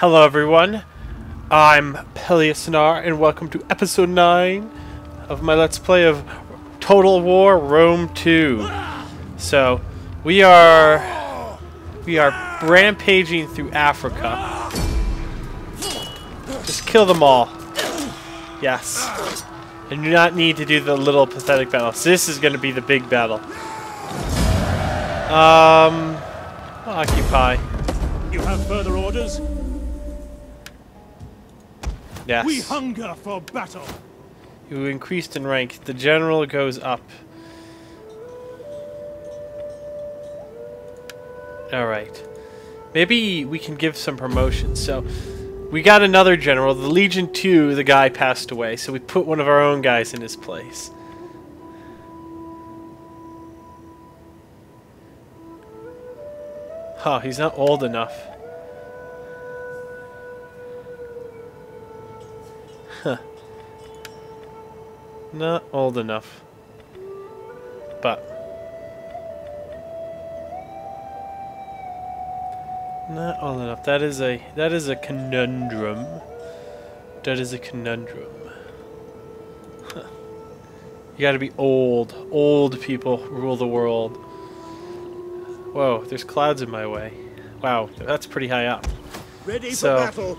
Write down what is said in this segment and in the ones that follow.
Hello everyone, I'm Pelius Anar and welcome to episode 9 of my Let's Play of Total War Rome 2. So, we are... We are rampaging through Africa. Just kill them all. Yes. And do not need to do the little pathetic battles. This is going to be the big battle. Um... Occupy. You have further orders? Yes. We hunger for battle. You increased in rank. The general goes up. Alright. Maybe we can give some promotions. So, we got another general. The Legion 2, the guy passed away. So we put one of our own guys in his place. Huh, he's not old enough. Not old enough. But. Not old enough. That is a that is a conundrum. That is a conundrum. Huh. You gotta be old. Old people rule the world. Whoa, there's clouds in my way. Wow, that's pretty high up. Ready So- for battle.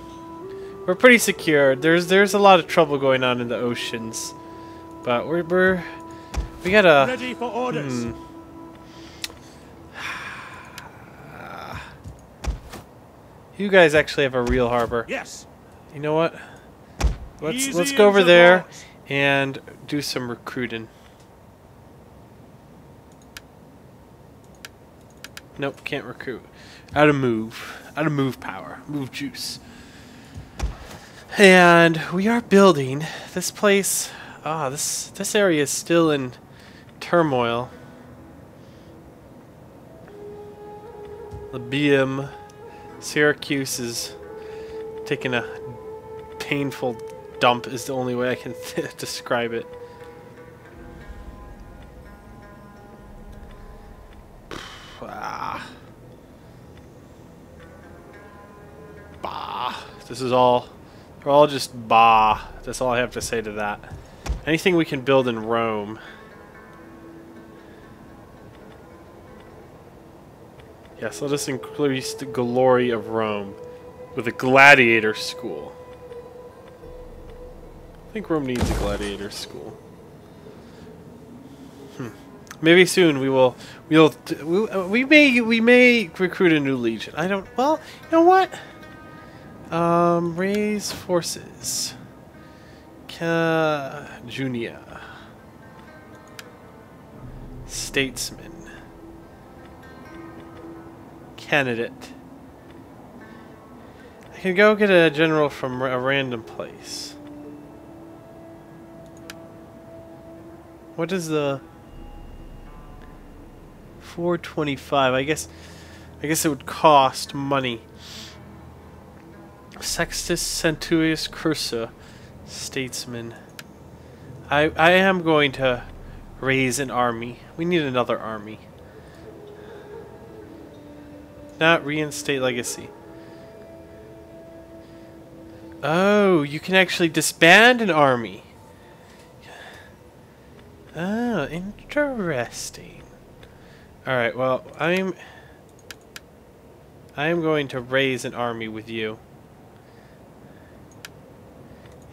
We're pretty secure. There's there's a lot of trouble going on in the oceans, but we're we're we gotta. Ready for orders. Hmm. You guys actually have a real harbor. Yes. You know what? Let's Easy let's go over there and do some recruiting. Nope, can't recruit. Out of move. Out of move power. Move juice. And we are building this place. Ah, this this area is still in turmoil. Libium, Syracuse is taking a painful dump. Is the only way I can describe it. Ah. Bah. This is all. They're all just bah. That's all I have to say to that. Anything we can build in Rome. Yes, let us increase the glory of Rome with a gladiator school. I think Rome needs a gladiator school. Hmm. Maybe soon we will we'll we, we may we may recruit a new legion. I don't. Well, you know what? Um, raise forces. Ca Junia. Statesman. Candidate. I can go get a general from a random place. What is the 425? I guess I guess it would cost money. Sextus Centurius Cursa, statesman. I I am going to raise an army. We need another army. Not reinstate legacy. Oh, you can actually disband an army. Oh, interesting. Alright, well, I'm... I am going to raise an army with you.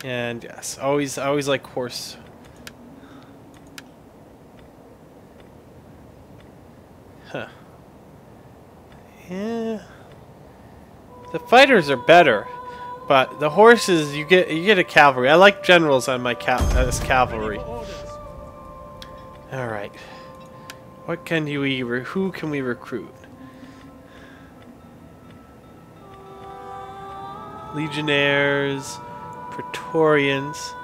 And yes, always, I always like horse. Huh. Yeah. The fighters are better, but the horses you get you get a cavalry. I like generals on my cal as cavalry. All right. What can we who can we recruit? Legionnaires, Praetorians.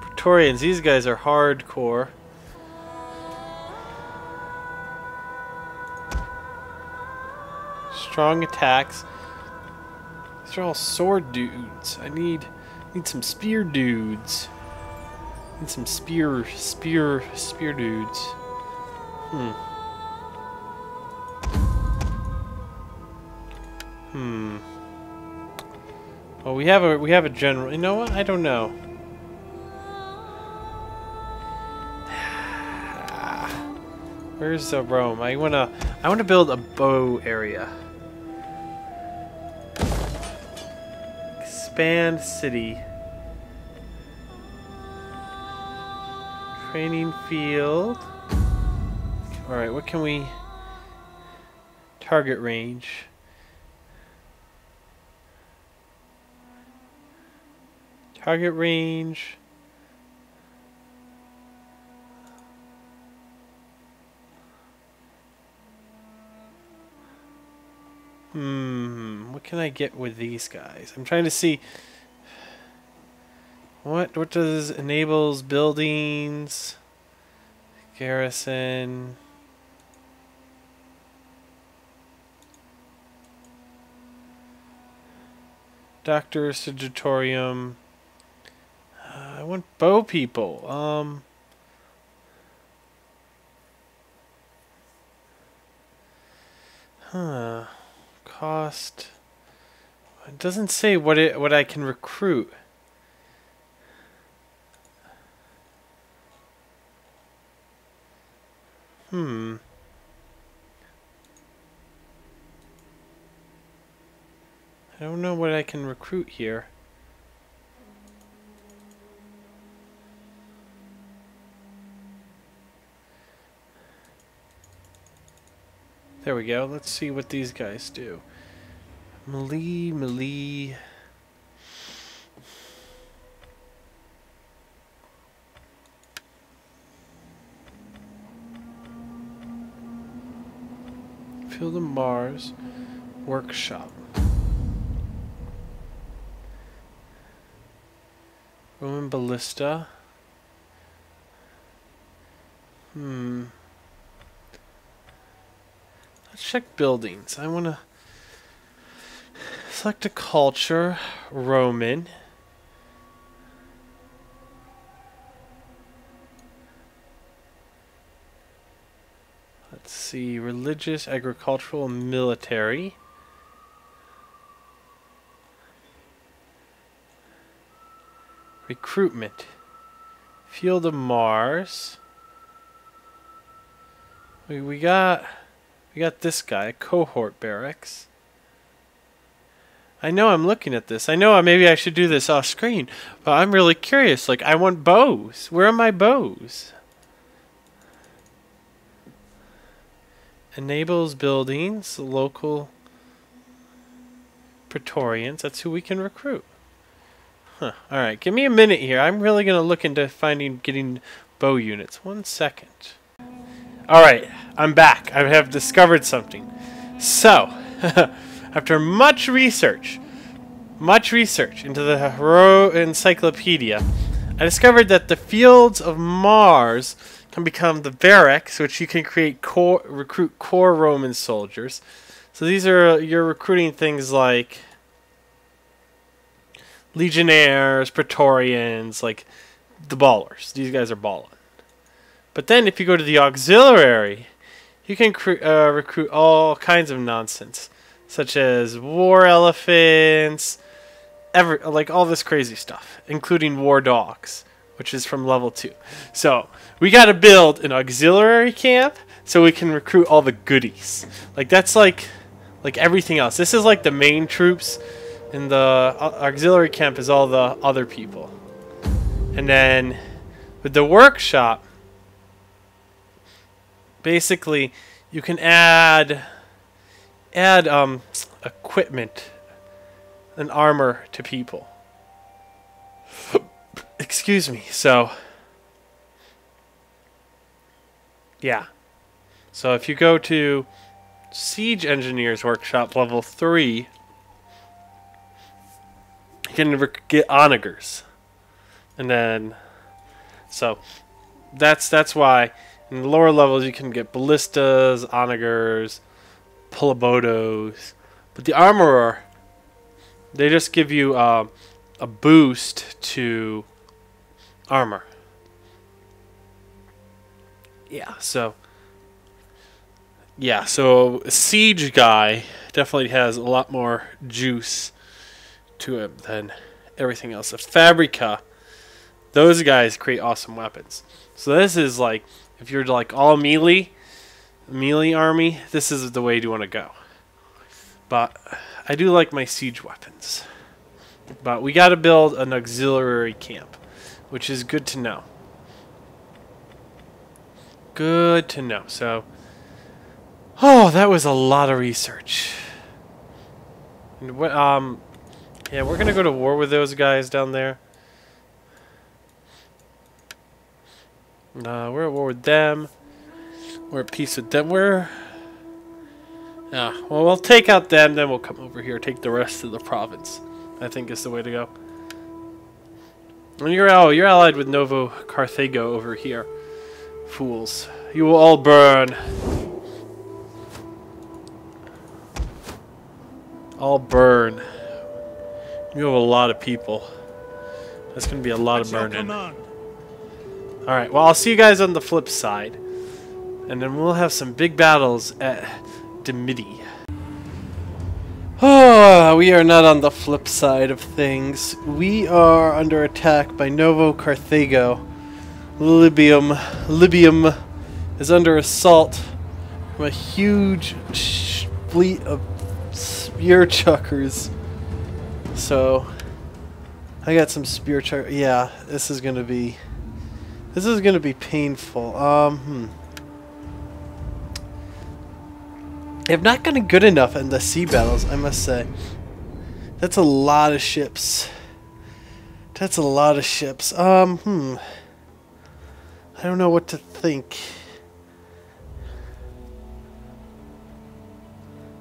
Praetorians, these guys are hardcore. Strong attacks. These are all sword dudes. I need need some spear dudes. Need some spear spear spear dudes. Hmm. Well, we have a we have a general. You know what? I don't know. Where's the Rome? I wanna I wanna build a bow area. Expand city. Training field. Alright, what can we target range? Target range. Hmm, what can I get with these guys? I'm trying to see what what does enables buildings garrison Doctor Sagitorium uh, I want bow people um Huh cost it doesn't say what it what I can recruit Hmm. I don't know what I can recruit here. There we go. Let's see what these guys do. Melee, melee. Field of Mars workshop. Roman ballista. Hmm. Check buildings. I want to select a culture, Roman. Let's see, religious, agricultural, military. Recruitment. Field of Mars. We, we got we got this guy, cohort barracks. I know I'm looking at this. I know maybe I should do this off screen, but I'm really curious. Like, I want bows. Where are my bows? Enables buildings, local Praetorians. That's who we can recruit. Huh. Alright, give me a minute here. I'm really going to look into finding, getting bow units. One second. Alright, I'm back. I have discovered something. So, after much research, much research into the Hero Encyclopedia, I discovered that the fields of Mars can become the barracks, which you can create core, recruit core Roman soldiers. So these are you're recruiting things like legionnaires, praetorians, like the ballers. These guys are balling. But then if you go to the auxiliary, you can uh, recruit all kinds of nonsense, such as war elephants, ever like all this crazy stuff, including war dogs, which is from level two. So we got to build an auxiliary camp so we can recruit all the goodies. Like that's like like everything else. This is like the main troops, and the auxiliary camp is all the other people. And then with the workshop, basically you can add add um, equipment and armor to people. Excuse me. So yeah. So if you go to Siege Engineers Workshop level 3, you can get onagers. And then so that's that's why in the lower levels, you can get ballistas, onagers, polybolos. But the armorer, they just give you uh, a boost to armor. Yeah, so yeah, so siege guy definitely has a lot more juice to it than everything else. The Fabrica, those guys create awesome weapons. So this is like, if you're like all melee, melee army, this is the way you want to go. But I do like my siege weapons. But we got to build an auxiliary camp, which is good to know. Good to know. So, oh, that was a lot of research. And um, yeah, we're gonna go to war with those guys down there. Uh, we're at war with them. We're at peace with them. We're yeah, well, we'll take out them, then we'll come over here, take the rest of the province. I think is the way to go. And you're oh, you're allied with Novo Carthago over here. Fools. You will all burn. All burn. You have a lot of people. That's gonna be a lot of burning. Alright, well I'll see you guys on the flip side. And then we'll have some big battles at Demidi. Oh, we are not on the flip side of things. We are under attack by Novo Carthago. Libium, Libium is under assault from a huge fleet of spear chuckers. So, I got some spear chucker. Yeah, this is gonna be. This is gonna be painful. Um, hmm. I've not gotten good enough in the sea battles, I must say. That's a lot of ships. That's a lot of ships. Um, hmm. I don't know what to think.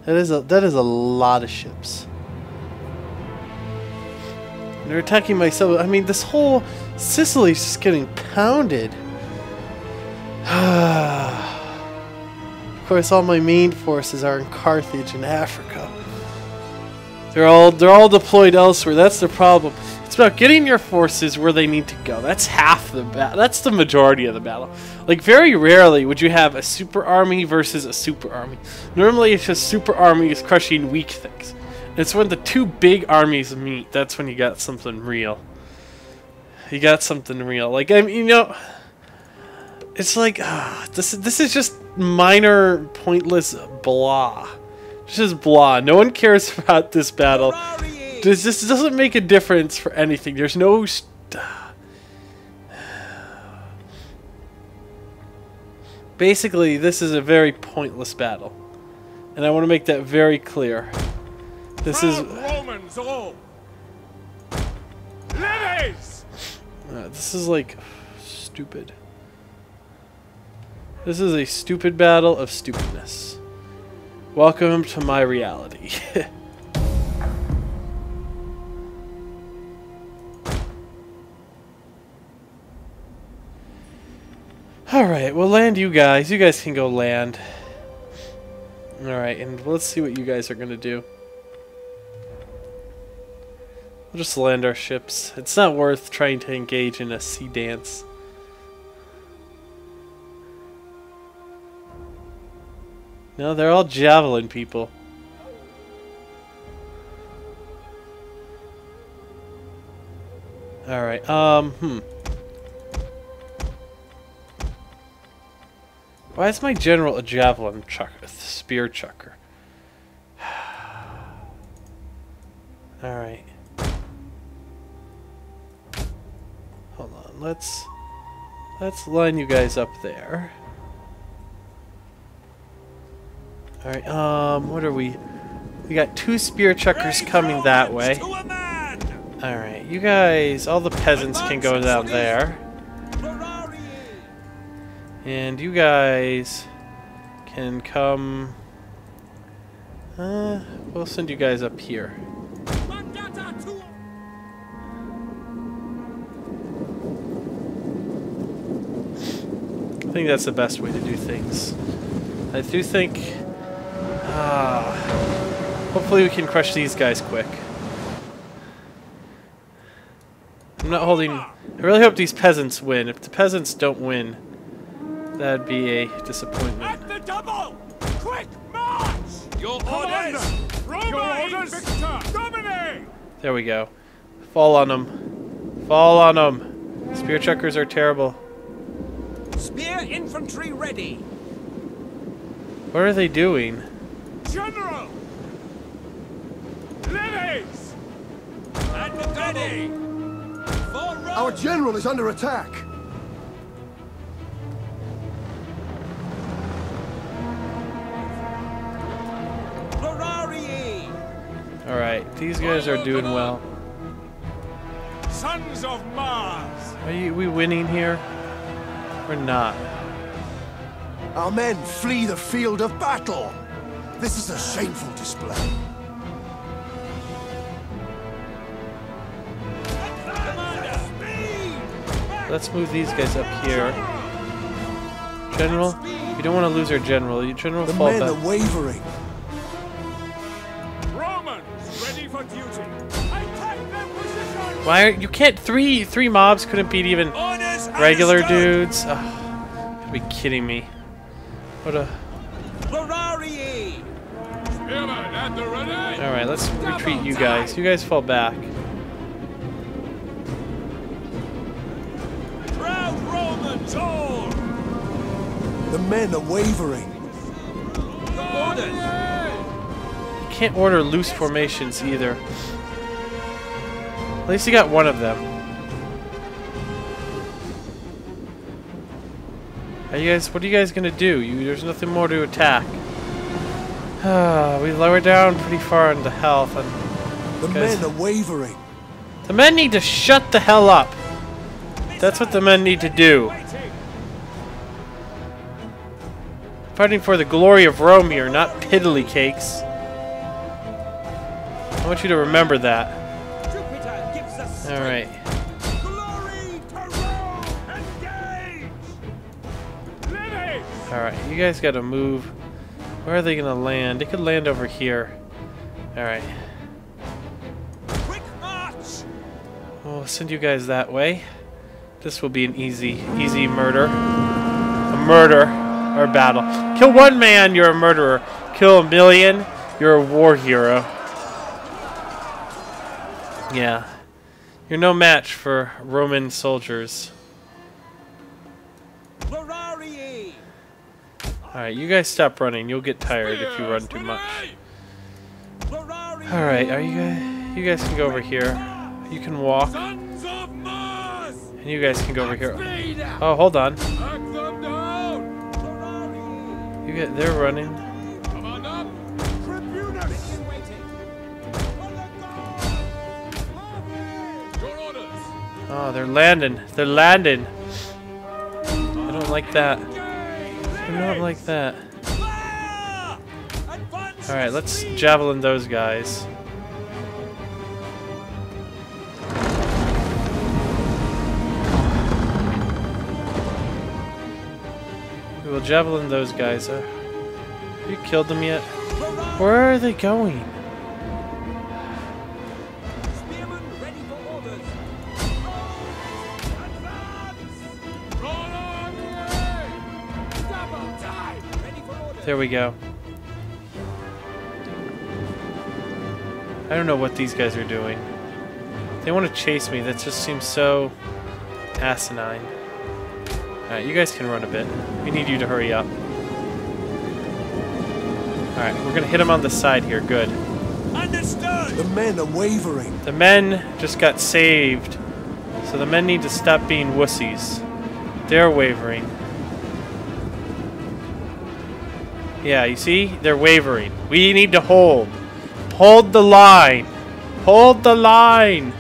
That is a that is a lot of ships. They're attacking myself. I mean, this whole Sicily's just getting pounded. of course, all my main forces are in Carthage and Africa. They're all they're all deployed elsewhere. That's the problem. It's about getting your forces where they need to go. That's half the battle. That's the majority of the battle. Like very rarely would you have a super army versus a super army. Normally, it's just super armies crushing weak things. It's when the two big armies meet. That's when you got something real. You got something real. Like I mean, you know, it's like ah, this. This is just minor, pointless blah. Just blah. No one cares about this battle. This this doesn't make a difference for anything. There's no. Basically, this is a very pointless battle, and I want to make that very clear. This is Romans all! Uh, this is like stupid. This is a stupid battle of stupidness. Welcome to my reality. Alright, we'll land you guys. You guys can go land. Alright, and let's see what you guys are going to do. We'll just land our ships. It's not worth trying to engage in a sea dance. No, they're all javelin people. Alright, um, hmm. Why is my general a javelin chucker, spear chucker? Alright. Let's let's line you guys up there. Alright, um, what are we? We got two spear chuckers coming that way. To a man! Alright, you guys, all the peasants can go down there. And you guys can come... Uh, we'll send you guys up here. I think that's the best way to do things. I do think... Ah, hopefully we can crush these guys quick. I'm not holding... I really hope these peasants win. If the peasants don't win, that'd be a disappointment. At the double! Quick march! Your orders! Your orders, Victor! Dominate! There we go. Fall on them. Fall on them. Spear chuckers are terrible. Spear infantry ready! What are they doing? General! Levies! And ready! For Our general is under attack. Ferrari! Alright, these guys are doing well. Sons of Mars! Are you, we winning here? We're not. Our men flee the field of battle. This is a shameful display. Let's move these guys up here. General, you don't want to lose our general. Your general The fall men are wavering. Romans, ready for duty! Attack their position! Why are, you can't three three mobs couldn't beat even Orders regular dudes? Ugh, you be kidding me. What a Ferrari! Spearmen at the ready! Alright, let's retreat you guys. You guys fall back. Proud Romans all! The men are wavering. You can't order loose formations either. At least you got one of them. Are you guys? What are you guys gonna do? You, there's nothing more to attack. we lower down pretty far into health, and The Guys. men are wavering. the men need to shut the hell up. That's what the men need to do. Fighting for the glory of Rome here, not piddly cakes. I want you to remember that. Jupiter Levies! All right, you guys got to move. Where are they gonna land? They could land over here. All right, Quick march! we'll send you guys that way. This will be an easy, easy murder. A murder or battle. Kill one man, you're a murderer. Kill a million, you're a war hero. Yeah, you're no match for Roman soldiers. All right, you guys stop running. You'll get tired if you run too much. All right, are you guys? You guys can go over here. You can walk, Sons of Mars! and you guys can go over here. Oh, hold on. Hack them down! Ferrari! You get. They're running. Come on up! Tribunus! In waiting! Your orders! Oh, they're landing. They're landing. I don't like that. Don't like that. All right, let's javelin those guys. We will javelin those guys. Uh, have you killed them yet? Where are they going? There we go. I don't know what these guys are doing. They want to chase me. That just seems so asinine. Alright, you guys can run a bit. We need you to hurry up. Alright, we're going to hit them on the side here. Good. Understood! The men are wavering. The men just got saved. So the men need to stop being wussies. They're wavering. Yeah, you see? They're wavering. We need to hold. Hold the line. Hold the line.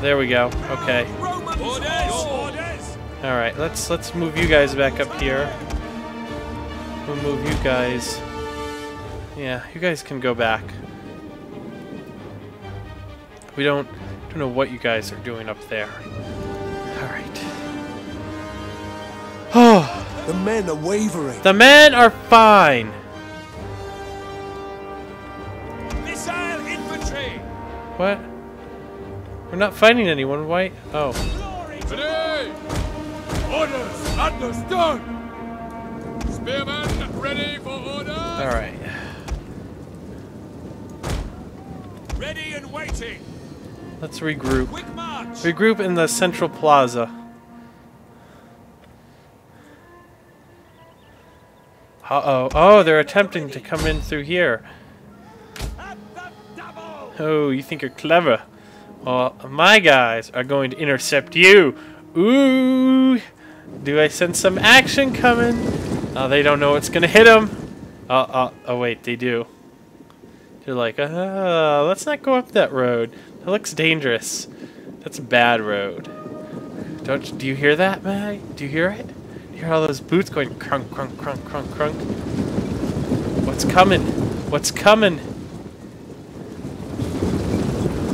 There we go. Okay. All right. Let's let's move you guys back up here. We'll move you guys. Yeah, you guys can go back. We don't don't know what you guys are doing up there. All right. The men are wavering. the men are fine. Missile infantry! What? We're not fighting anyone. White. Oh. Today! Orders understood! Spearmen, ready for order. All right. Ready and waiting. Let's regroup. Quick march. Regroup in the central plaza. Uh-oh. Oh, they're attempting to come in through here. Oh, you think you're clever. Well, my guys are going to intercept you. Ooh. Do I sense some action coming? Oh, they don't know what's going to hit them. Oh, uh, oh, uh, oh, wait, they do. They're like, uh, let's not go up that road. That looks dangerous. That's a bad road. Don't do you hear that, Mag? Do you hear it? Hear all those boots going crunk, crunk, crunk, crunk, crunk? What's coming? What's coming?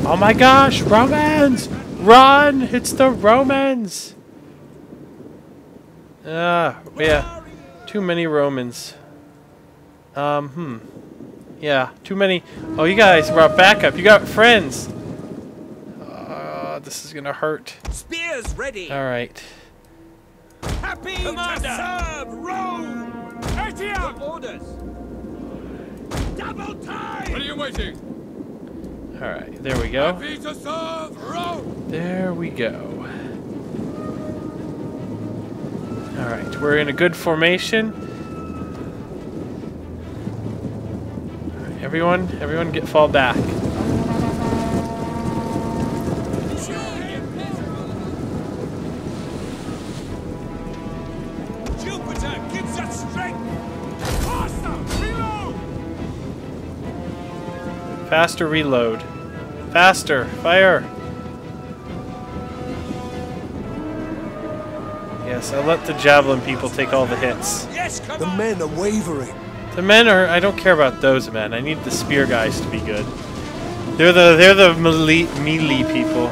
Oh my gosh, Romans! Run! It's the Romans! Ah, yeah. Too many Romans. Um, hmm. Yeah, too many. Oh, you guys brought backup. You got friends. Uh, this is gonna hurt. Spears ready. Alright. Happy to serve Rome. Your orders. Double time. What are you waiting? Alright, there we go. Happy to serve Rome. There we go. Alright, we're in a good formation. Alright, everyone, everyone get fall back. Faster reload. Faster, fire. Yes, I let the javelin people take all the hits. Yes, come The men are wavering. The men are. I don't care about those men. I need the spear guys to be good. They're the. They're the melee, melee people.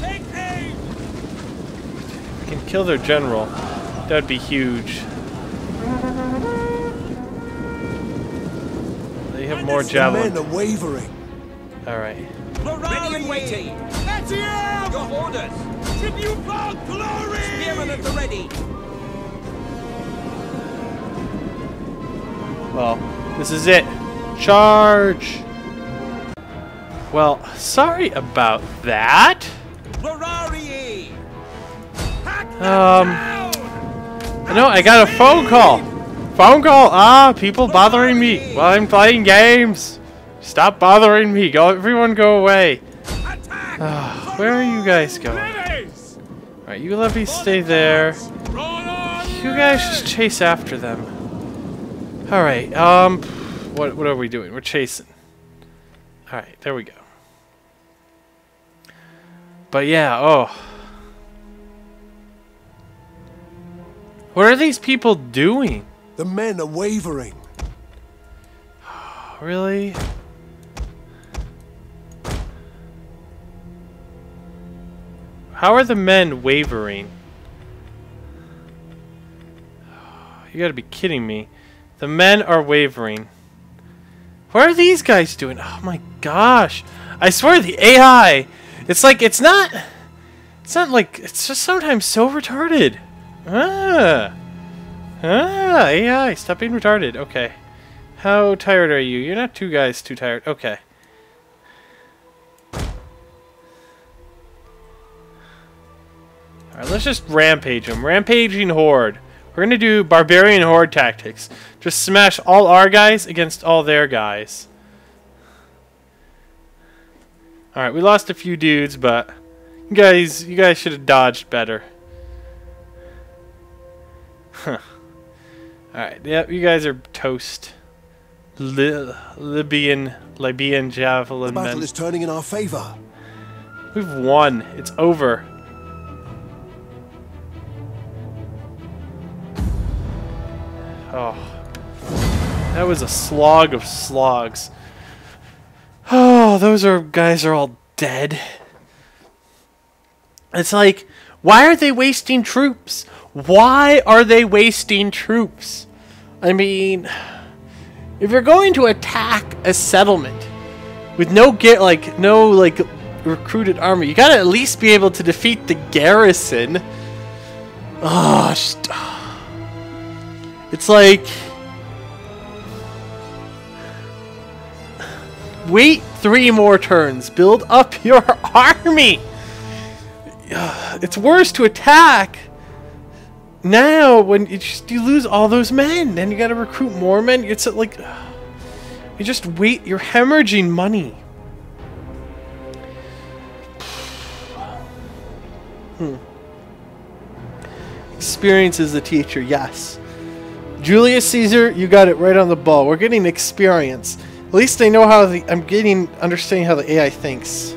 Take aim. I can kill their general. That'd be huge. More The men javelin. are wavering. All right. Ready and waiting. Etienne. Your orders. Tribute for glory. Spearmen at the ready. Well, this is it. Charge. Well, sorry about that. Glory. Hack them Um, I know I got a phone call. Phone call. Ah, people bothering me while I'm playing games. Stop bothering me. Go, everyone, go away. Ah, where are you guys going? All right, you let me stay there. You guys just chase after them. All right. Um, what what are we doing? We're chasing. All right, there we go. But yeah, oh. What are these people doing? The men are wavering. Really? How are the men wavering? You gotta be kidding me. The men are wavering. What are these guys doing? Oh my gosh. I swear the AI, it's like, it's not, it's not like, it's just sometimes so retarded. Ah. Ah, AI, stop being retarded. Okay. How tired are you? You're not two guys too tired. Okay. Alright, let's just rampage them. Rampaging Horde. We're gonna do Barbarian Horde tactics. Just smash all our guys against all their guys. Alright, we lost a few dudes, but you guys you guys should have dodged better. Huh. Alright, yep, you guys are toast. Li Libyan Libyan The battle men. is turning in our favor. We've won. It's over. Oh. That was a slog of slogs. Oh, those are guys are all dead. It's like, why are they wasting troops? Why are they wasting troops? I mean, if you're going to attack a settlement with no get like no like recruited army. You gotta at least be able to defeat the garrison. Oh, it's like wait three more turns. Build up your army. It's worse to attack now when you just you lose all those men and you got to recruit more men. It's like you just wait. You're hemorrhaging money. Hmm. Experience is the teacher, yes. Julius Caesar, you got it right on the ball. We're getting experience. At least I know how the I'm getting understanding how the AI thinks.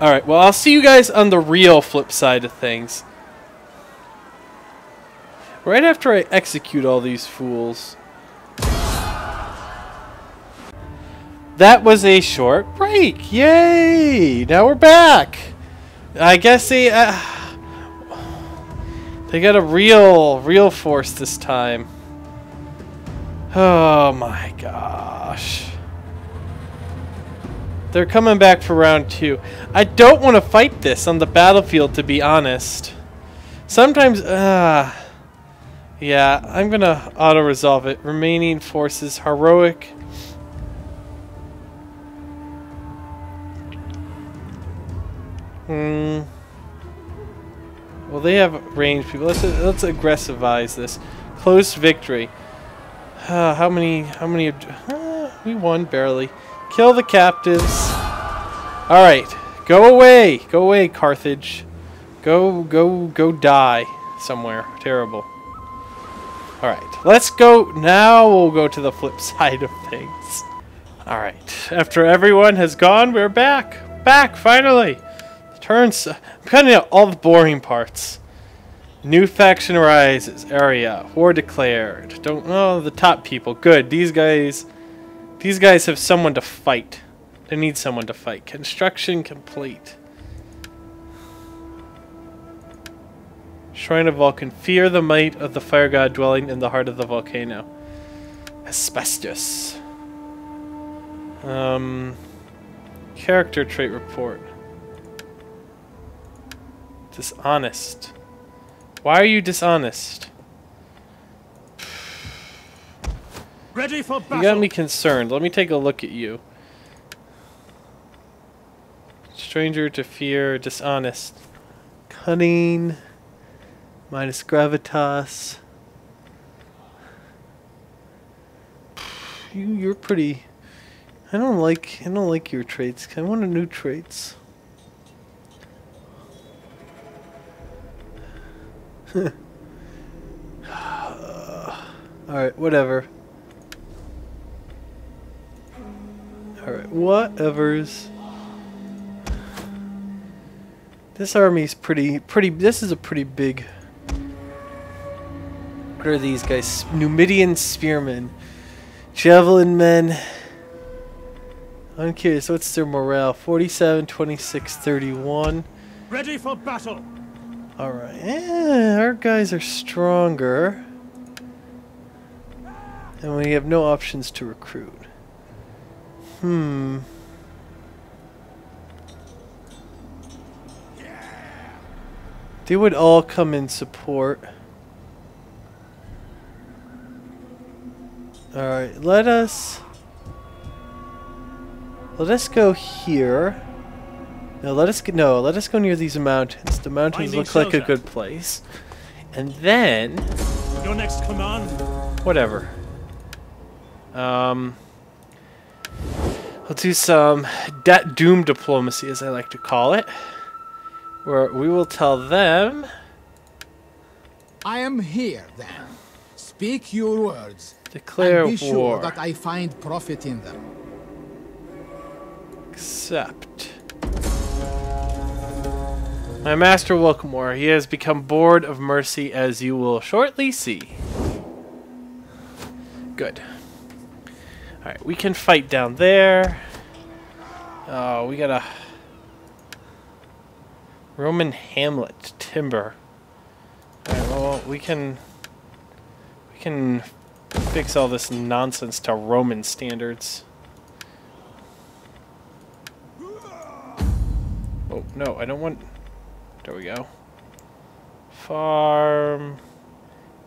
Alright, well I'll see you guys on the real flip side of things. Right after I execute all these fools. That was a short break. Yay! Now we're back. I guess they uh, they got a real real force this time. Oh my gosh. They're coming back for round two. I don't want to fight this on the battlefield, to be honest. Sometimes, uh, yeah, I'm going to auto-resolve it. Remaining forces, heroic. Hmm. Well, they have range people. Let's let's aggressivize this. Close victory. Uh, how many? How many? Uh, we won barely. Kill the captives. All right, go away. Go away, Carthage. Go, go, go die somewhere. Terrible. All right, let's go. Now we'll go to the flip side of things. All right, after everyone has gone, we're back. Back, finally. Turns. I'm cutting out all the boring parts. New faction arises. Area. War declared. Don't know the top people. Good. These guys. These guys have someone to fight. They need someone to fight. Construction complete. Shrine of Vulcan. Fear the might of the fire god dwelling in the heart of the volcano. Asbestos. Um, character trait report. Dishonest. Why are you dishonest? Ready for battle. You got me concerned. Let me take a look at you. Stranger to fear, dishonest. Cunning. Minus gravitas. You, you're pretty. I don't like. I don't like your traits. I want a new traits. Alright, whatever. Alright, whatevers. This army's pretty, pretty, this is a pretty big... What are these guys? Numidian spearmen. Javelin men. I'm curious, what's their morale? 47, 26, 31. Ready for battle. Alright, eh, our guys are stronger. And we have no options to recruit. Hmm. They would all come in support. Alright, let us... Let us go here. No, let us go, no, let us go near these mountains. The mountains Finding look like a good place. And then... Your next command. Whatever. Um, we'll do some debt doom diplomacy, as I like to call it, where we will tell them I am here, then. Speak your words. declare and be sure that I find profit in them. Accept. My master Wilkemore, he has become bored of mercy, as you will shortly see. Good. Alright, we can fight down there. Oh, we got a... Roman Hamlet, timber. Alright, well, we can... We can fix all this nonsense to Roman standards. Oh, no, I don't want... There we go. Farm...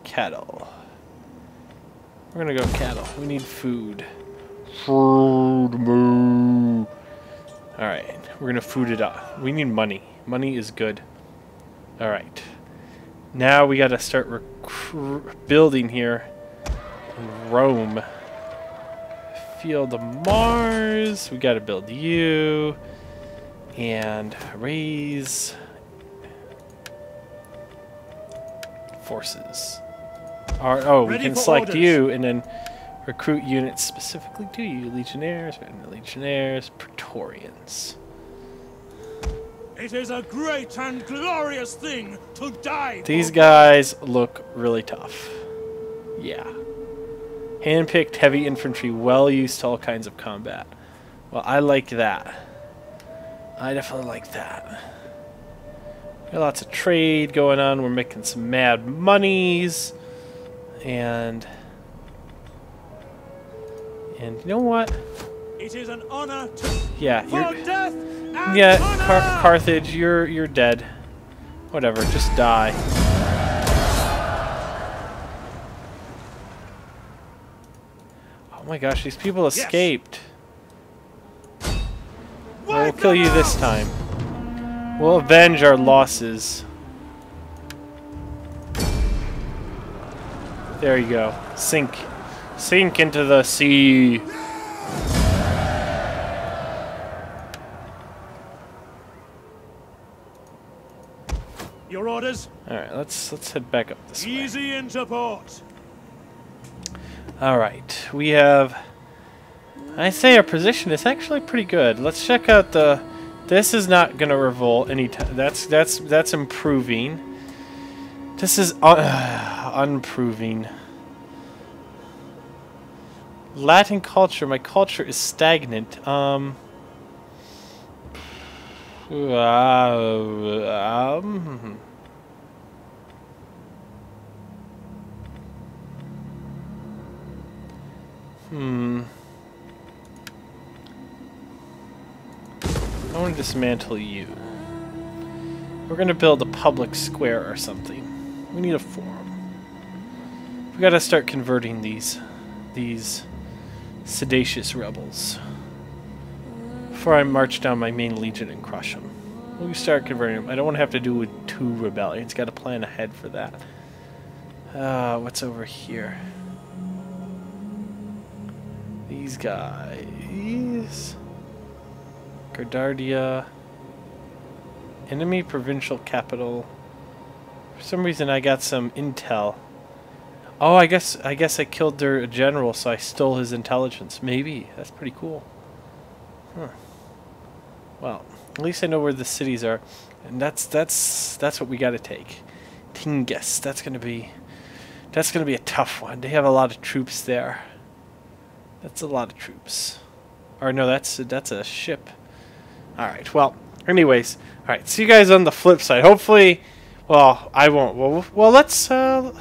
Cattle. We're gonna go cattle. We need food. Food, moo. Alright, we're gonna food it up. We need money. Money is good. Alright. Now we gotta start recru- building here in Rome. Field of Mars. We gotta build you. And raise forces. Or, oh, we can select orders. you and then recruit units specifically to you. Legionnaires, Legionnaires, Praetorians. It is a great and glorious thing to die. These guys look really tough. Yeah. Handpicked heavy infantry, well used to all kinds of combat. Well, I like that. I definitely like that. Got lots of trade going on. We're making some mad monies. And. And you know what? It is an honor to Yeah, you're. death and Yeah, honor. Car- Carthage, you're you're dead. Whatever, just die. Oh my gosh, these people escaped. We'll kill you this time. We'll avenge our losses. There you go. Sink. Sink into the sea. Your orders. Alright, let's let's head back up this way. Easy into port. Alright, we have... I say our position is actually pretty good. Let's check out the... This is not going to revolt anytime. That's, that's, that's improving. This is un uh, unproving. Latin culture. My culture is stagnant. Um... uh, um... Hmm. I want to dismantle you. We're gonna build a public square or something. We need a forum. We gotta start converting these, these sedacious rebels. Before I march down my main legion and crush them. We start converting them. I don't want to have to do with two rebellions. Got to plan ahead for that. Uh, what's over here? These guys. Gardardia. Enemy provincial capital. For some reason I got some intel. Oh, I guess I guess I killed their general, so I stole his intelligence. Maybe. That's pretty cool. Huh. Well, at least I know where the cities are. And that's that's that's what we gotta take. Tingis. That's gonna be that's gonna be a tough one. They have a lot of troops there. That's a lot of troops. Or no, that's that's a ship. All right. Well, anyways, all right. See you guys on the flip side. Hopefully, well, I won't. Well, well, let's. Uh,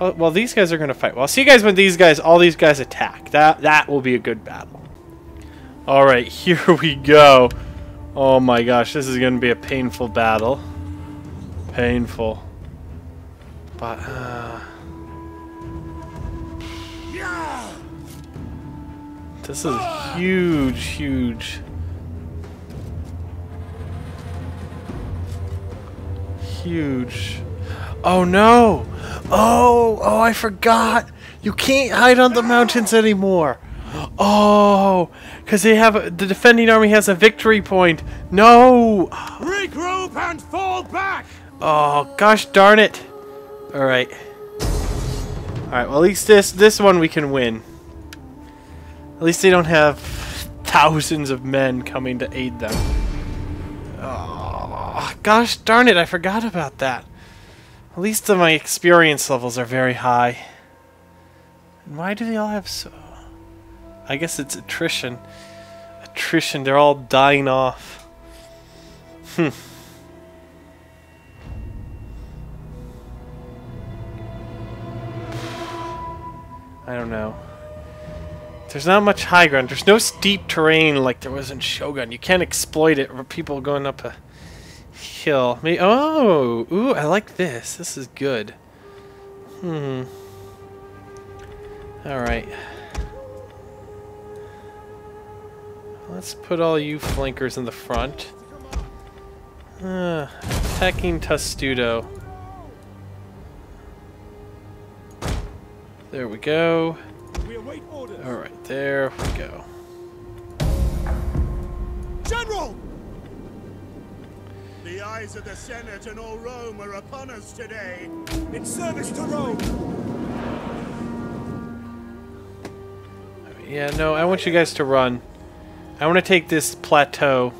well, well, these guys are gonna fight. Well, I'll see you guys when these guys, all these guys attack. That that will be a good battle. All right, here we go. Oh my gosh, this is gonna be a painful battle. Painful. But. Uh, This is huge, huge. Huge. Oh no! Oh, oh, I forgot! You can't hide on the mountains anymore! Oh, because they have a, the defending army has a victory point. No! Regroup and fall back. Oh, gosh darn it! All right. All right. Well, at least this this one we can win. At least they don't have thousands of men coming to aid them. Oh, gosh darn it, I forgot about that. At least my experience levels are very high. And why do they all have so... I guess it's attrition. Attrition, they're all dying off. Hmm. I don't know. There's not much high ground. There's no steep terrain like there was in Shogun. You can't exploit it people going up a hill. May oh, ooh, I like this. This is good. Hmm. All right. Let's put all you flankers in the front. Uh, attacking Testudo. There we go. Alright, there we go. General! The eyes of the Senate and all Rome are upon us today. In service to Rome. Yeah, no, I want you guys to run. I want to take this plateau.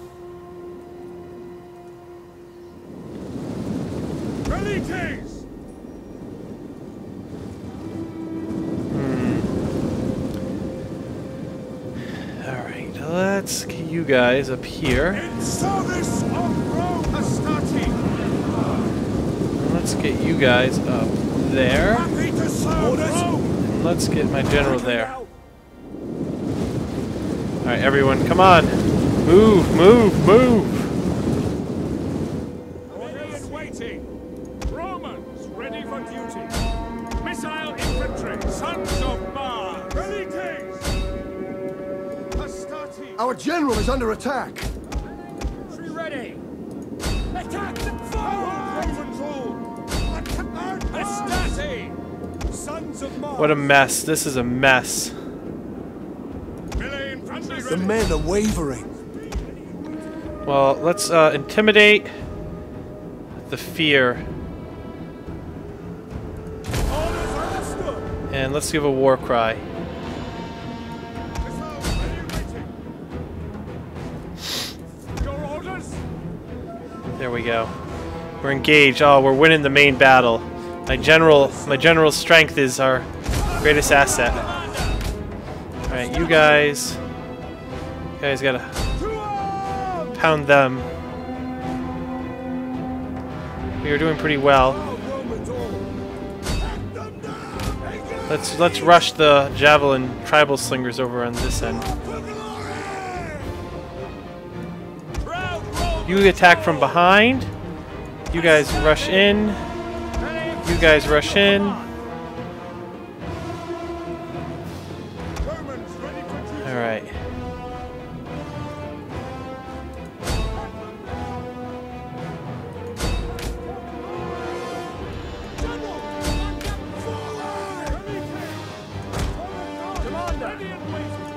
Velites! Hmm. Alright, let's get you guys up here. In service of Rome! Astarte! Let's get you guys up there. Let's get my general there. Alright, everyone, come on. Move, move, move. Our general is under attack. What a mess. This is a mess. The men are wavering. Well, let's uh, intimidate the fear. And let's give a war cry. Missiles ready and waiting. Your orders? There we go. We're engaged. Oh, we're winning the main battle. My general, my general strength is our greatest asset. All right, you guys, you guys gotta pound them. We are doing pretty well. Let's let's rush the javelin tribal slingers over on this end. You attack from behind. You guys rush in. You guys rush in. Romans ready for duty. All right. Commander! Ready and waiting.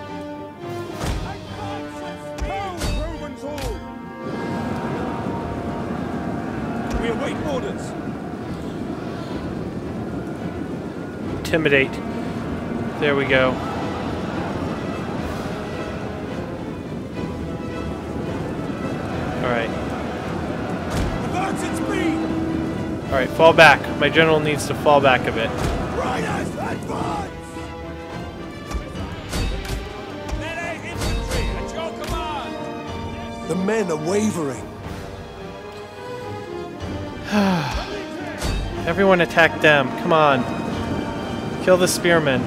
Advance Romans all! We await orders. Intimidate. There we go. All right. Advance its speed! All right. Fall back. My general needs to fall back a bit. Riders, advance! Melee infantry at your command! The men are wavering. Everyone attack them. Come on. Kill the spearmen.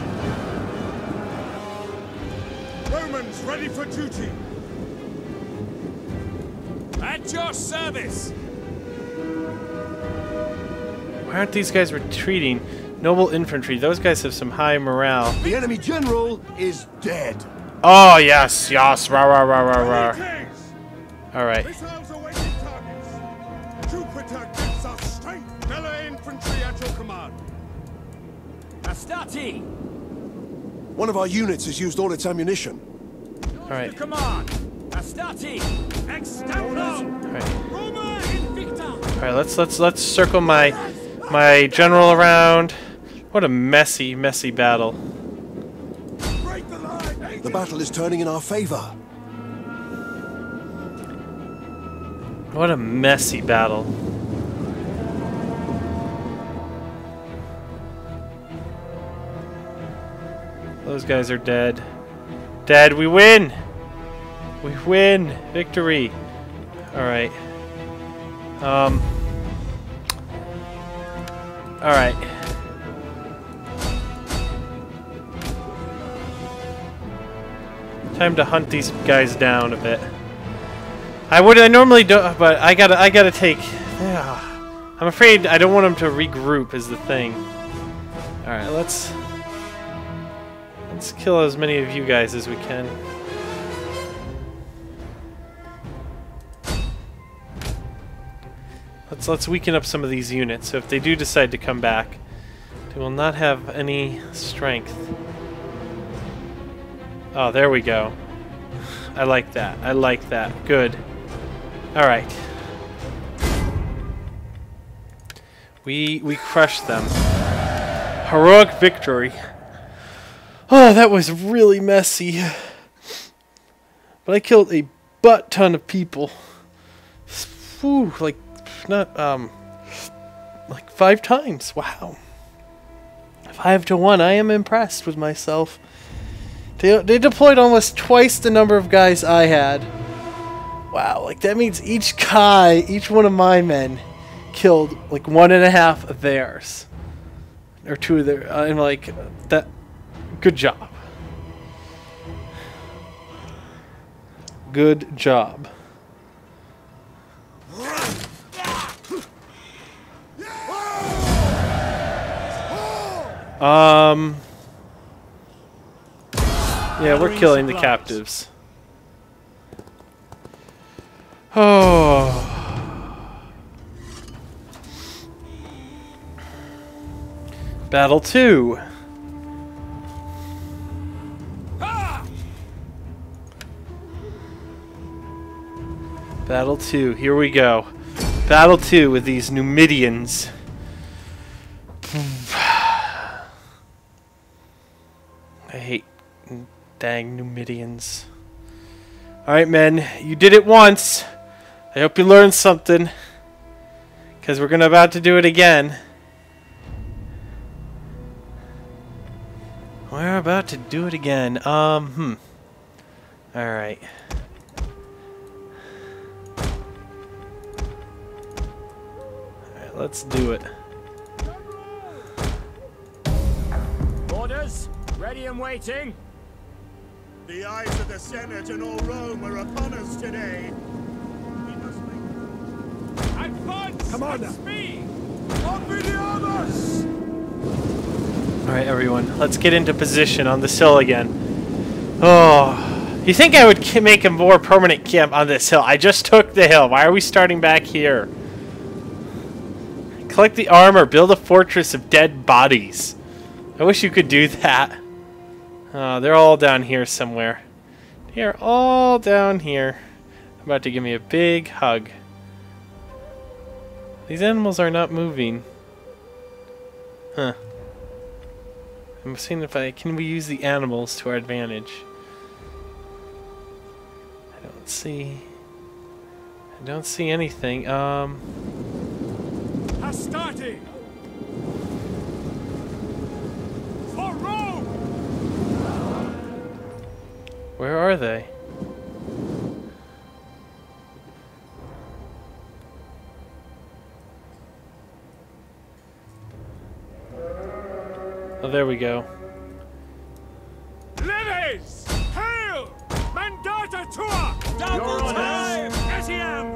Romans ready for duty! At your service! Why aren't these guys retreating? Noble infantry. Those guys have some high morale. The enemy general is dead. Oh yes, yes. Rah rah rah rah rah. Velites! All right. One of our units has used all its ammunition. All right. command! Astarte! Extempo! All right. All right. Let's let's let's circle my my general around. What a messy messy battle. Break the line! The battle is turning in our favor. What a messy battle. Those guys are dead. Dead. We win. We win. Victory. All right. Um. All right. Time to hunt these guys down a bit. I would. I normally don't, but I gotta. I gotta take. Yeah. I'm afraid I don't want them to regroup. Is the thing. All right. Let's. Let's kill as many of you guys as we can. Let's let's weaken up some of these units. So if they do decide to come back, they will not have any strength. Oh, there we go. I like that. I like that. Good. All right. We we crushed them. Heroic victory. Oh, that was really messy. But I killed a butt ton of people. Whew, like not um like five times. Wow. Five to one. I am impressed with myself. They, they deployed almost twice the number of guys I had. Wow, like that means each guy, each one of my men, killed like one and a half of theirs, or two of their. I'm like that. Good job. Good job. Um. Yeah, we're killing the captives. Oh. Battle 2. Battle 2. Here we go. Battle 2 with these Numidians. I hate dang Numidians. Alright, men. You did it once. I hope you learned something. Because we're gonna about to do it again. We're about to do it again. Um, hmm. Alright. Let's do it. Orders? Ready and waiting? The eyes of the Senate and all Rome are upon us today. We must make Advance! Come on at Alright, everyone. Let's get into position on this hill again. Oh. You think I would make a more permanent camp on this hill? I just took the hill. Why are we starting back here? Collect the armor. Build a fortress of dead bodies. I wish you could do that. Oh, they're all down here somewhere. They're all down here. About to give me a big hug. These animals are not moving. Huh. I'm seeing if I can we use the animals to our advantage. I don't see I don't see anything. Um Astarte! For Rome! where are they? Oh, there we go. Levies! Hail! Mandata tua! Double time! Etiam!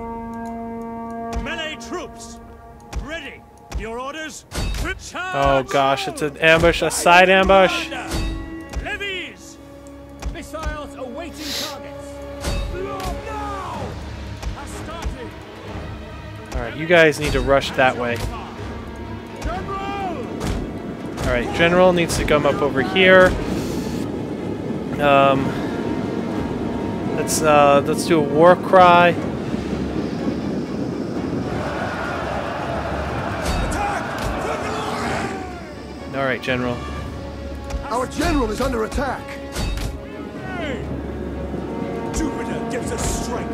Melee troops! Your orders? Oh gosh, it's an ambush, a side ambush. Levies! Missiles awaiting targets! Alright, you guys need to rush that way. Alright, General needs to come up over here. Um, let's uh, let's do a war cry. Alright, General. Our general is under attack. Hey! Jupiter gives us strength!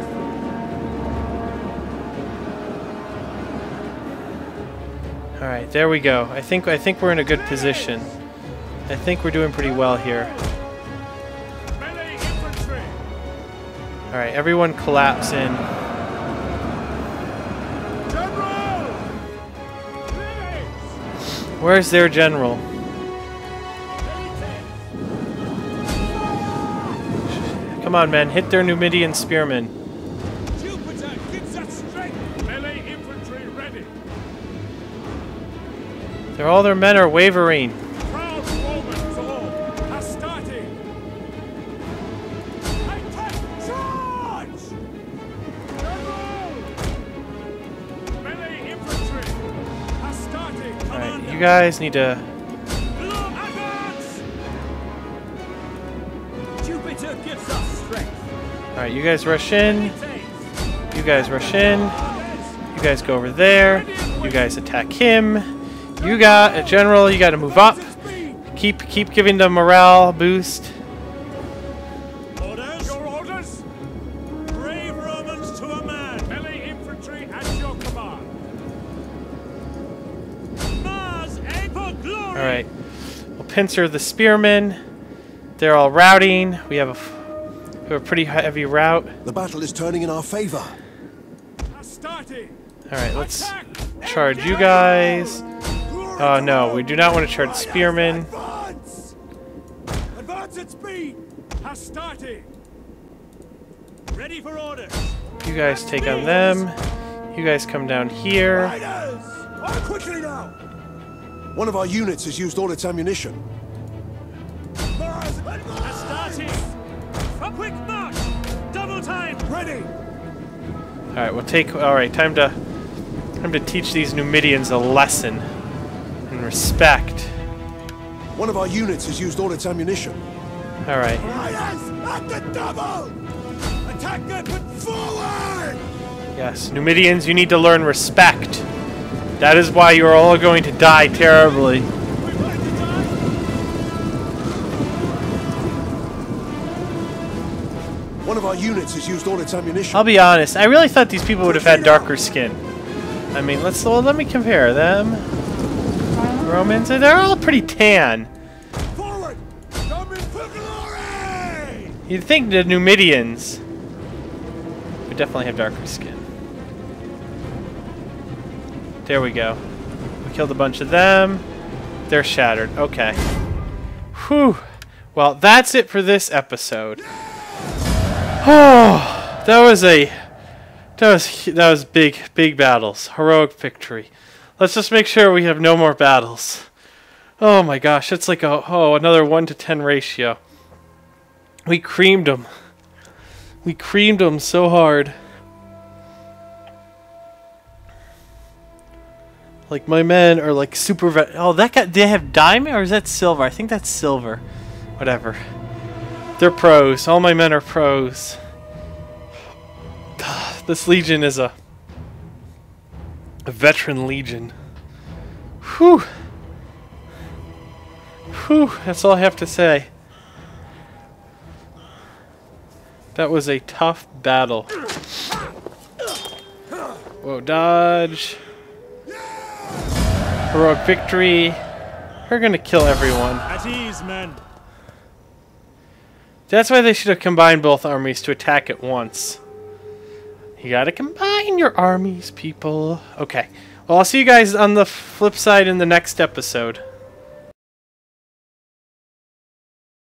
Alright, there we go. I think I think we're in a good position. I think we're doing pretty well here. Alright, everyone collapse in. Where's their general? Come on, man. Hit their Numidian spearmen. Jupiter gives us strength! Melee infantry ready. They're all their men are wavering. Proud Romans all. Hastati. Attack! Charge! Melee infantry. Hastati. Alright, you guys need to... Alright, you guys rush in. You guys rush in. You guys go over there. You guys attack him. You got a general. You got to move up. Keep keep giving the morale boost. Orders? Your orders. Brave Romans to a man! Melee infantry at your command. Mars, aim for glory! All right. We'll pincer the spearmen. They're all routing. We have a f- we have a pretty heavy route. The battle is turning in our favor. All right, let's charge you guys. Oh no, we do not want to charge spearmen. Advance! At speed! Ready for orders! You guys take on them. You guys come down here. Quickly now! One of our units has used all its ammunition. Advance! Astarte! A quick march! Double time! Ready! All right, we'll take. All right, time to time to teach these Numidians a lesson in respect. One of our units has used all its ammunition. All right. Riders! At the double! Attack them! Forward! Yes, Numidians, you need to learn respect. That is why you are all going to die terribly. Of our units has used all its ammunition. I'll be honest. I really thought these people would have had darker skin. I mean, let's well, let me compare them. Romans, they're all pretty tan. Forward! Coming for glory! You'd think the Numidians would definitely have darker skin. There we go. We killed a bunch of them. They're shattered. Okay. Whew. Well, that's it for this episode. Oh, that was a that was that was big big battles. Heroic victory. Let's just make sure we have no more battles. Oh my gosh, it's like a oh another 1 to 10 ratio. We creamed them. We creamed them so hard. Like my men are like super. Oh, that guy. They have diamond or is that silver? I think that's silver. Whatever. They're pros. All my men are pros. This legion is a a veteran legion. Whew. Whew. That's all I have to say. That was a tough battle. Whoa, dodge. Heroic victory. We're gonna kill everyone. At ease, men! That's why they should have combined both armies to attack at once. You gotta combine your armies, people. Okay. Well, I'll see you guys on the flip side in the next episode.